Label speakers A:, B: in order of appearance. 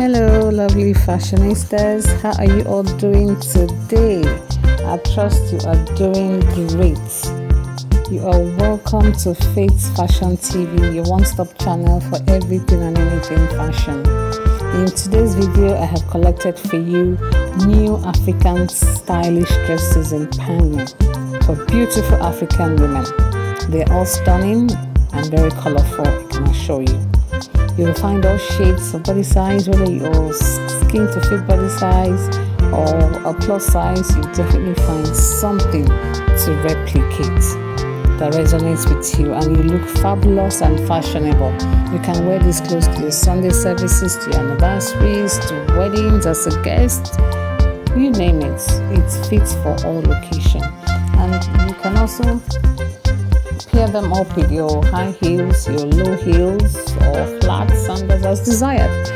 A: Hello, lovely fashionistas. How are you all doing today? I trust you are doing great. You are welcome to Faith's Fashion TV, your one stop channel for everything and anything fashion. In today's video, I have collected for you new African stylish dresses in Pagne for beautiful African women. They're all stunning and very colorful, I can assure you. You will find all shades of body size, whether your skin to fit body size or a plus size, you definitely find something to replicate that resonates with you and you look fabulous and fashionable. You can wear these clothes to your Sunday services, to your anniversaries, to weddings as a guest, you name it. It fits for all locations. And you can also pair them up with your high heels, your low heels, or flat sandals as desired.